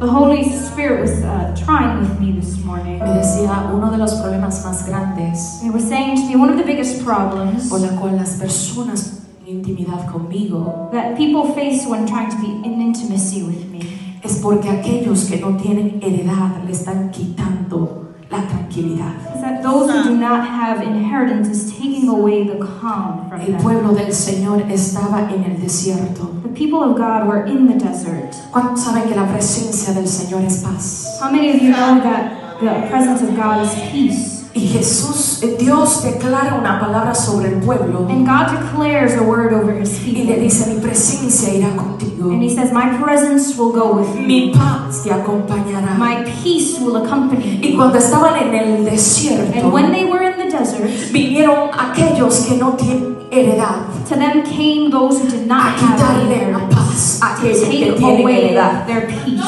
The Holy Spirit was uh, trying with me this morning. Me decía, uno de los problemas más grandes It was saying to me one of the biggest problems por la cual las personas tienen intimidad conmigo that people face when trying to be in intimacy with me es porque aquellos que no tienen heredad le están quitando la tranquilidad. is that those who do not have inheritance is taking away the calm from El them. pueblo del Señor estaba en el desierto. The people of God were in the desert. ¿Cuántos saben que la presencia del Señor es paz? How many of you know that the presence of God is peace? Y Jesús, eh, Dios declara una palabra sobre el pueblo And God declares a word over his y le people. dice, mi presencia irá contigo. And he says, My presence will go with Mi you. paz te acompañará. My peace will accompany Y you. cuando estaban en el desierto, And when they were in the desert, vinieron aquellos que no tienen heredad to them came those who did not have quitarle la paz a to aquellos que take tienen away heredad. their peace.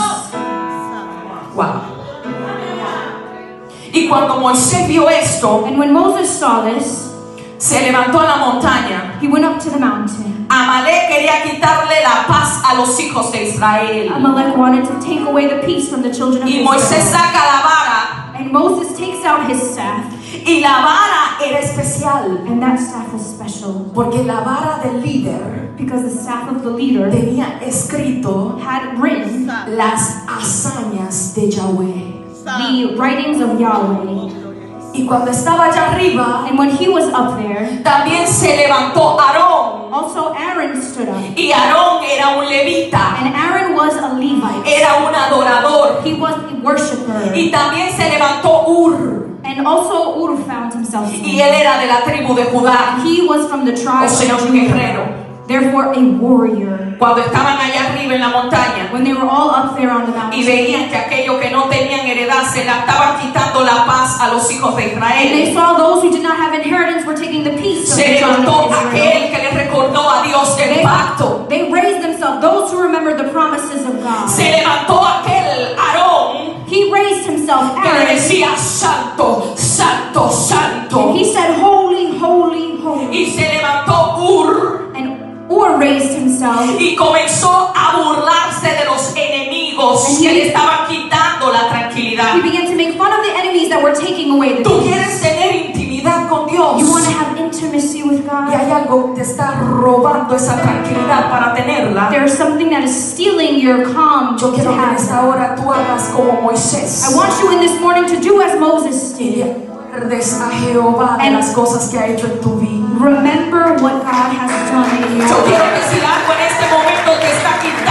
Wow. Y cuando Moisés vio esto, And when Moses saw this, se levantó a la montaña. he went up to the mountain. Amalek quería quitarle la paz a los hijos de Israel. Amalek wanted to take away the peace from the children of Y Moisés Israel. saca la vara And Moses takes out his staff, y la vara era especial and that staff was special porque la vara del líder because the staff of the leader tenía escrito had written las hazañas de Yahweh. The writings of Yahweh. Y cuando estaba allá arriba, And when he was up there, también se levantó Aarón. also Aaron stood up. Y Aarón era un levita, And Aaron was a Levite. era un adorador. He was a worshiper. Y también se levantó Ur. And also Ur found himself. Y él era de la tribu de Judá. He was from the tribe O sea, of Judah. guerrero. Therefore, a warrior. Cuando estaban allá arriba en la montaña When they were all up there on the y mountain, veían que aquellos que no tenían heredad se la estaban quitando la paz a los hijos de and they Israel. saw those who did not have inheritance were taking the peace of Se levantó Israel. aquel que le recordó a Dios del They, pacto. they raised themselves, those who remembered the promises of God. Se levantó aquel Aarón He raised himself, que decía santo, santo, santo. and he said, himself, y comenzó a burlarse de los enemigos que le estaban quitando la he tranquilidad. began to make fun of the enemies that were taking away the Tú quieres tener intimidad con Dios. You want to have intimacy with Y God? hay algo que te está robando esa tranquilidad para tenerla. There's something that is stealing your calm Yo quiero que en esta hora tú hagas como Moisés. I want you in this morning to do as Moses Y did. Recuerdes a Jehová de And- las cosas que ha hecho en tu vida. Remember what God has done in your Yo quiero life. decir algo en este momento te está quitando